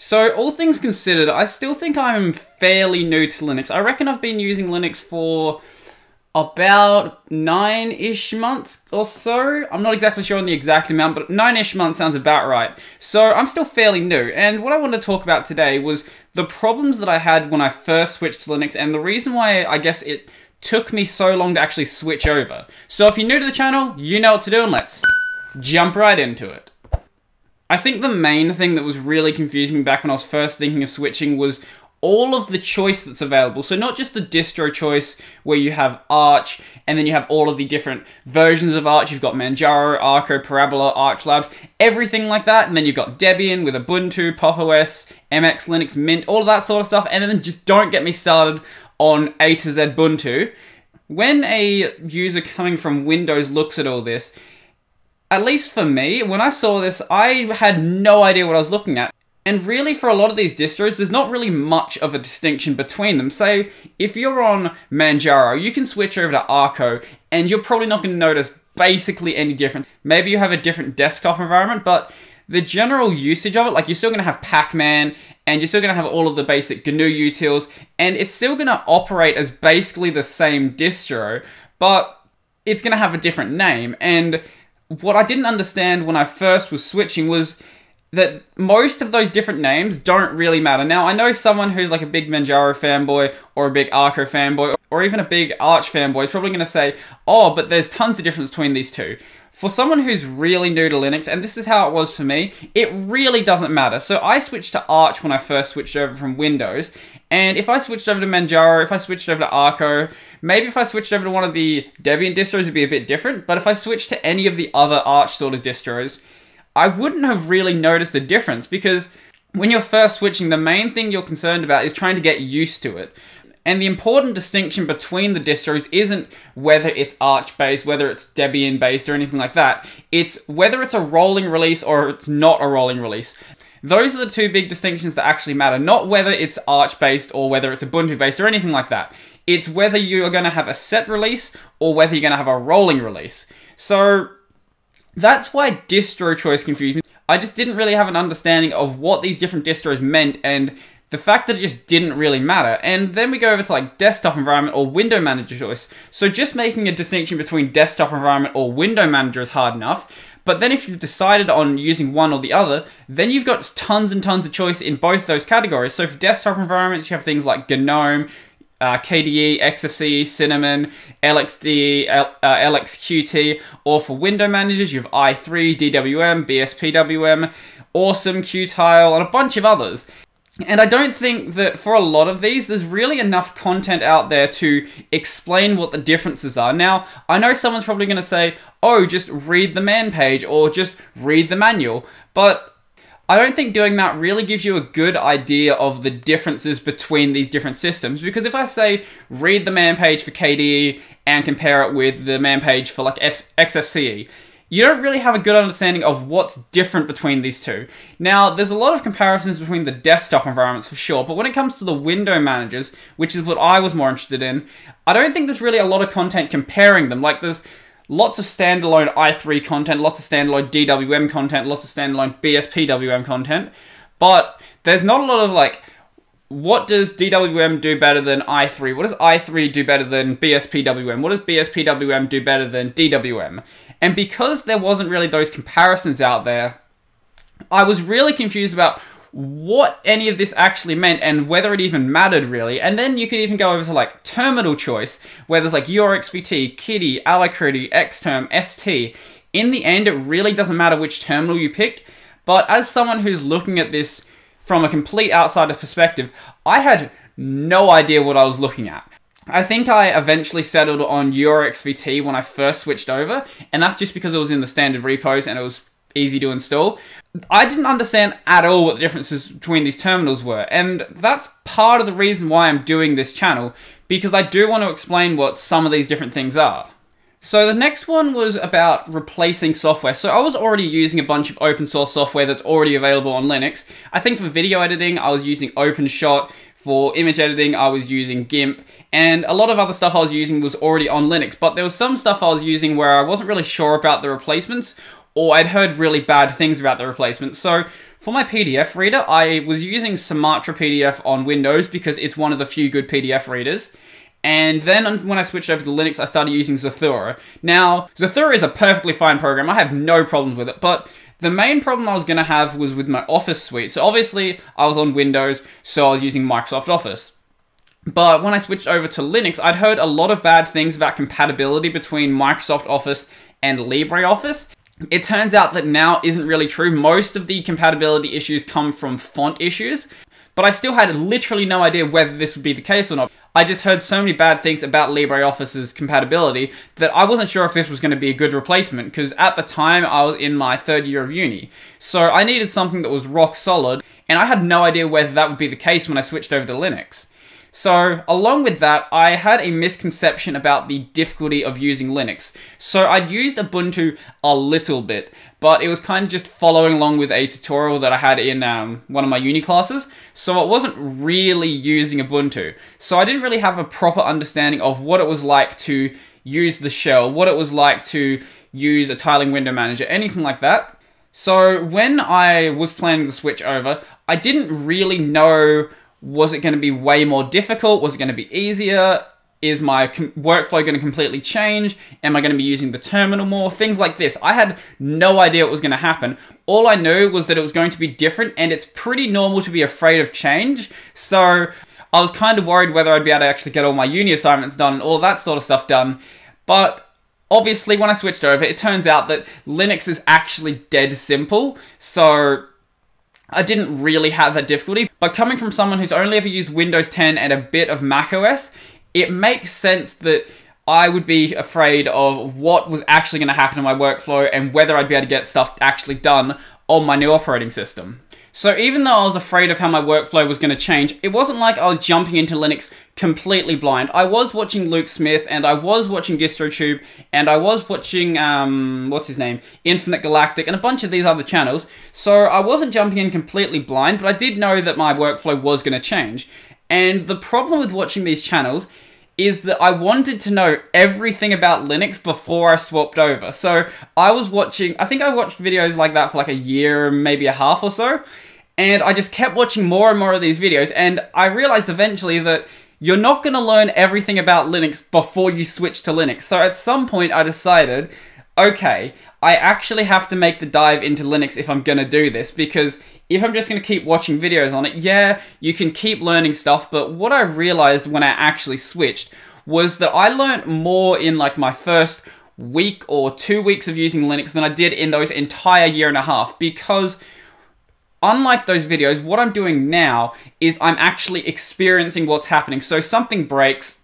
So, all things considered, I still think I'm fairly new to Linux. I reckon I've been using Linux for about nine ish months or so. I'm not exactly sure on the exact amount, but nine ish months sounds about right. So, I'm still fairly new. And what I wanted to talk about today was the problems that I had when I first switched to Linux and the reason why I guess it took me so long to actually switch over. So, if you're new to the channel, you know what to do, and let's jump right into it. I think the main thing that was really confusing me back when I was first thinking of switching was all of the choice that's available. So not just the distro choice where you have Arch and then you have all of the different versions of Arch. You've got Manjaro, Arco, Parabola, Arch Labs, everything like that. And then you've got Debian with Ubuntu, Pop OS, MX, Linux, Mint, all of that sort of stuff. And then just don't get me started on A to Z Ubuntu. When a user coming from Windows looks at all this, at least for me, when I saw this, I had no idea what I was looking at. And really, for a lot of these distros, there's not really much of a distinction between them. Say, if you're on Manjaro, you can switch over to Arco, and you're probably not going to notice basically any difference. Maybe you have a different desktop environment, but the general usage of it, like you're still going to have Pacman, and you're still going to have all of the basic GNU utils, and it's still going to operate as basically the same distro, but it's going to have a different name. And what I didn't understand when I first was switching was that most of those different names don't really matter. Now, I know someone who's like a big Manjaro fanboy or a big Arco fanboy or even a big Arch fanboy is probably going to say, oh, but there's tons of difference between these two. For someone who's really new to Linux, and this is how it was for me, it really doesn't matter. So I switched to Arch when I first switched over from Windows, and if I switched over to Manjaro, if I switched over to Arco, maybe if I switched over to one of the Debian distros, it'd be a bit different. But if I switched to any of the other Arch sort of distros, I wouldn't have really noticed a difference because when you're first switching, the main thing you're concerned about is trying to get used to it. And the important distinction between the distros isn't whether it's Arch based, whether it's Debian based, or anything like that. It's whether it's a rolling release or it's not a rolling release. Those are the two big distinctions that actually matter, not whether it's Arch based or whether it's Ubuntu based or anything like that. It's whether you're going to have a set release or whether you're going to have a rolling release. So that's why distro choice confused me. I just didn't really have an understanding of what these different distros meant and the fact that it just didn't really matter. And then we go over to like desktop environment or window manager choice. So just making a distinction between desktop environment or window manager is hard enough. But then if you've decided on using one or the other, then you've got tons and tons of choice in both those categories. So for desktop environments, you have things like GNOME, uh, KDE, XFCE, Cinnamon, LXDE, L, uh, LXQT, or for window managers, you have i3, DWM, BSPWM, Awesome, Qtile, and a bunch of others. And I don't think that for a lot of these, there's really enough content out there to explain what the differences are. Now, I know someone's probably going to say, oh, just read the man page or just read the manual, but I don't think doing that really gives you a good idea of the differences between these different systems because if I say read the man page for KDE and compare it with the man page for like XFCE, you don't really have a good understanding of what's different between these two. Now, there's a lot of comparisons between the desktop environments for sure, but when it comes to the window managers, which is what I was more interested in, I don't think there's really a lot of content comparing them. Like, there's lots of standalone i3 content, lots of standalone DWM content, lots of standalone BSPWM content, but there's not a lot of like, what does DWM do better than i3? What does i3 do better than BSPWM? What does BSPWM do better than DWM? And because there wasn't really those comparisons out there, I was really confused about what any of this actually meant and whether it even mattered really. And then you could even go over to like terminal choice, where there's like URXVT, Kitty, Alacritty, Xterm, ST. In the end, it really doesn't matter which terminal you picked. But as someone who's looking at this from a complete outsider perspective, I had no idea what I was looking at. I think I eventually settled on URXVT when I first switched over, and that's just because it was in the standard repos and it was easy to install. I didn't understand at all what the differences between these terminals were, and that's part of the reason why I'm doing this channel, because I do want to explain what some of these different things are. So the next one was about replacing software. So I was already using a bunch of open source software that's already available on Linux. I think for video editing, I was using OpenShot. For image editing, I was using GIMP. And a lot of other stuff I was using was already on Linux. But there was some stuff I was using where I wasn't really sure about the replacements or I'd heard really bad things about the replacement. So for my PDF reader, I was using Sumatra PDF on Windows because it's one of the few good PDF readers. And then when I switched over to Linux, I started using Zathura. Now, Zathura is a perfectly fine program. I have no problems with it, but the main problem I was going to have was with my Office suite. So obviously, I was on Windows, so I was using Microsoft Office. But when I switched over to Linux, I'd heard a lot of bad things about compatibility between Microsoft Office and LibreOffice. It turns out that now isn't really true. Most of the compatibility issues come from font issues, but I still had literally no idea whether this would be the case or not. I just heard so many bad things about LibreOffice's compatibility that I wasn't sure if this was going to be a good replacement because at the time I was in my third year of uni. So I needed something that was rock solid and I had no idea whether that would be the case when I switched over to Linux. So, along with that, I had a misconception about the difficulty of using Linux. So, I'd used Ubuntu a little bit, but it was kind of just following along with a tutorial that I had in um, one of my uni classes. So, I wasn't really using Ubuntu. So, I didn't really have a proper understanding of what it was like to use the shell, what it was like to use a tiling window manager, anything like that. So, when I was planning the switch over, I didn't really know was it going to be way more difficult? Was it going to be easier? Is my workflow going to completely change? Am I going to be using the terminal more? Things like this. I had no idea what was going to happen. All I knew was that it was going to be different, and it's pretty normal to be afraid of change. So I was kind of worried whether I'd be able to actually get all my uni assignments done and all that sort of stuff done. But obviously, when I switched over, it turns out that Linux is actually dead simple. So I didn't really have that difficulty, but coming from someone who's only ever used Windows 10 and a bit of macOS, it makes sense that I would be afraid of what was actually going to happen in my workflow and whether I'd be able to get stuff actually done on my new operating system. So even though I was afraid of how my workflow was going to change, it wasn't like I was jumping into Linux completely blind. I was watching Luke Smith, and I was watching DistroTube, and I was watching, um, what's his name? Infinitely Galactic, and a bunch of these other channels. So I wasn't jumping in completely blind, but I did know that my workflow was going to change. And the problem with watching these channels is that I wanted to know everything about Linux before I swapped over. So I was watching, I think I watched videos like that for like a year, maybe a half or so. And I just kept watching more and more of these videos, and I realized eventually that you're not going to learn everything about Linux before you switch to Linux. So at some point, I decided, okay, I actually have to make the dive into Linux if I'm going to do this, because if I'm just going to keep watching videos on it, yeah, you can keep learning stuff, but what I realized when I actually switched was that I learned more in like my first week or two weeks of using Linux than I did in those entire year and a half because unlike those videos, what I'm doing now is I'm actually experiencing what's happening. So something breaks.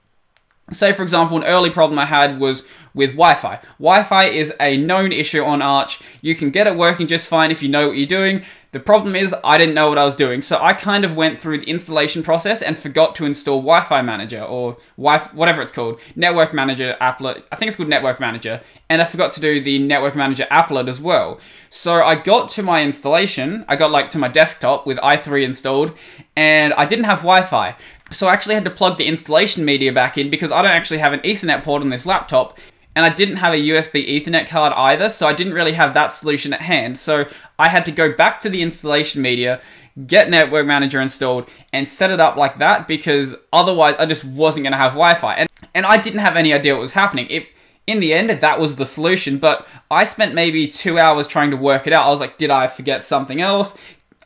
Say, for example, an early problem I had was with Wi-Fi. Wi-Fi is a known issue on Arch. You can get it working just fine if you know what you're doing. The problem is I didn't know what I was doing, so I kind of went through the installation process and forgot to install Wi-Fi Manager or Wi whatever it's called, Network Manager applet. I think it's called Network Manager, and I forgot to do the Network Manager applet as well. So I got to my installation, I got like to my desktop with i3 installed, and I didn't have Wi-Fi. So I actually had to plug the installation media back in because I don't actually have an Ethernet port on this laptop, and I didn't have a USB Ethernet card either, so I didn't really have that solution at hand. So I had to go back to the installation media, get Network Manager installed, and set it up like that because otherwise I just wasn't going to have Wi-Fi. And, and I didn't have any idea what was happening. It, in the end, that was the solution, but I spent maybe two hours trying to work it out. I was like, did I forget something else?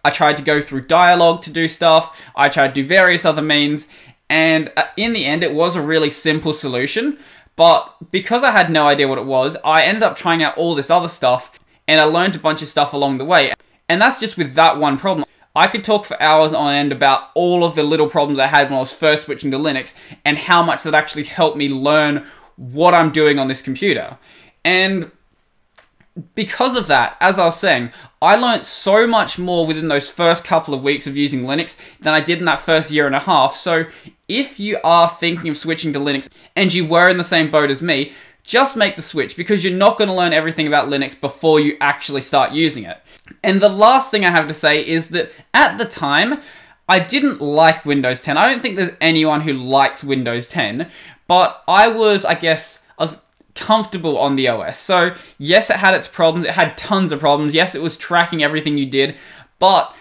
I tried to go through dialogue to do stuff. I tried to do various other means. And uh, in the end, it was a really simple solution. But because I had no idea what it was, I ended up trying out all this other stuff and I learned a bunch of stuff along the way. And that's just with that one problem. I could talk for hours on end about all of the little problems I had when I was first switching to Linux and how much that actually helped me learn what I'm doing on this computer. And because of that, as I was saying, I learned so much more within those first couple of weeks of using Linux than I did in that first year and a half. So if you are thinking of switching to Linux and you were in the same boat as me, just make the switch because you're not going to learn everything about Linux before you actually start using it. And the last thing I have to say is that at the time, I didn't like Windows 10. I don't think there's anyone who likes Windows 10, but I was, I guess, I was comfortable on the OS. So, yes, it had its problems. It had tons of problems. Yes, it was tracking everything you did. but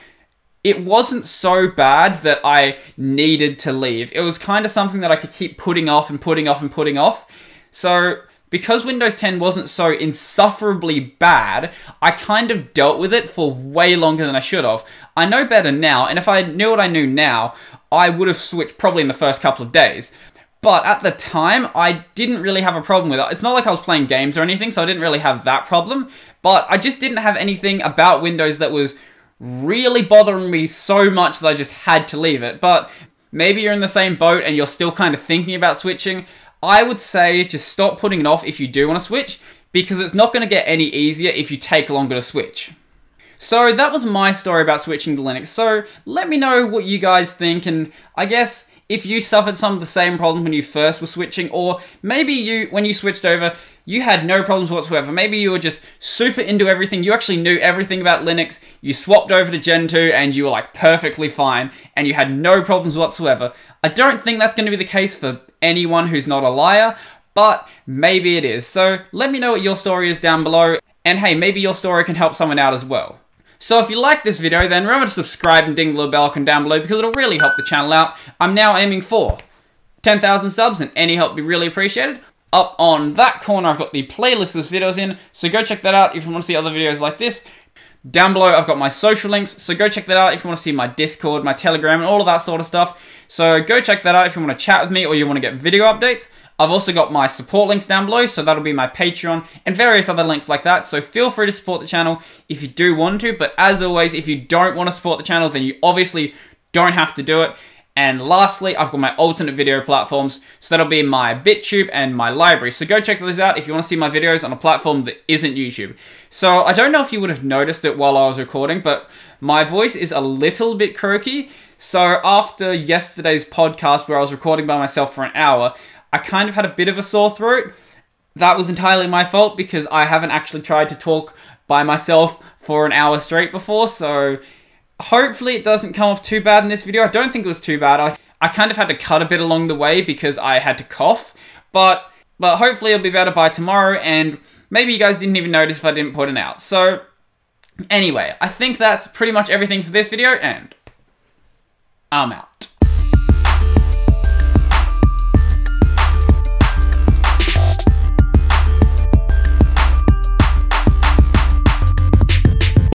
it wasn't so bad that I needed to leave. It was kind of something that I could keep putting off and putting off and putting off. So, because Windows 10 wasn't so insufferably bad, I kind of dealt with it for way longer than I should have. I know better now, and if I knew what I knew now, I would have switched probably in the first couple of days. But at the time, I didn't really have a problem with it. It's not like I was playing games or anything, so I didn't really have that problem. But I just didn't have anything about Windows that was really bothering me so much that I just had to leave it. But maybe you're in the same boat and you're still kind of thinking about switching. I would say just stop putting it off if you do want to switch, because it's not going to get any easier if you take longer to switch. So that was my story about switching to Linux. So let me know what you guys think, and I guess if you suffered some of the same problems when you first were switching, or maybe you, when you switched over, you had no problems whatsoever. Maybe you were just super into everything. You actually knew everything about Linux. You swapped over to Gentoo and you were like perfectly fine and you had no problems whatsoever. I don't think that's going to be the case for anyone who's not a liar, but maybe it is. So let me know what your story is down below. And hey, maybe your story can help someone out as well. So if you like this video, then remember to subscribe and ding the little bell icon down below because it'll really help the channel out. I'm now aiming for 10,000 subs and any help would be really appreciated. Up on that corner, I've got the playlist of videos in, so go check that out if you want to see other videos like this. Down below, I've got my social links, so go check that out if you want to see my Discord, my Telegram, and all of that sort of stuff. So go check that out if you want to chat with me or you want to get video updates. I've also got my support links down below, so that'll be my Patreon and various other links like that. So feel free to support the channel if you do want to, but as always, if you don't want to support the channel, then you obviously don't have to do it. And lastly, I've got my alternate video platforms, so that'll be my BitTube and my LBRY. So go check those out if you want to see my videos on a platform that isn't YouTube. So I don't know if you would have noticed it while I was recording, but my voice is a little bit croaky. So after yesterday's podcast where I was recording by myself for an hour, I kind of had a bit of a sore throat. That was entirely my fault because I haven't actually tried to talk by myself for an hour straight before, so hopefully it doesn't come off too bad in this video. I don't think it was too bad. I, I kind of had to cut a bit along the way because I had to cough, but but hopefully it'll be better by tomorrow and maybe you guys didn't even notice if I didn't put it out. So anyway, I think that's pretty much everything for this video and I'm out.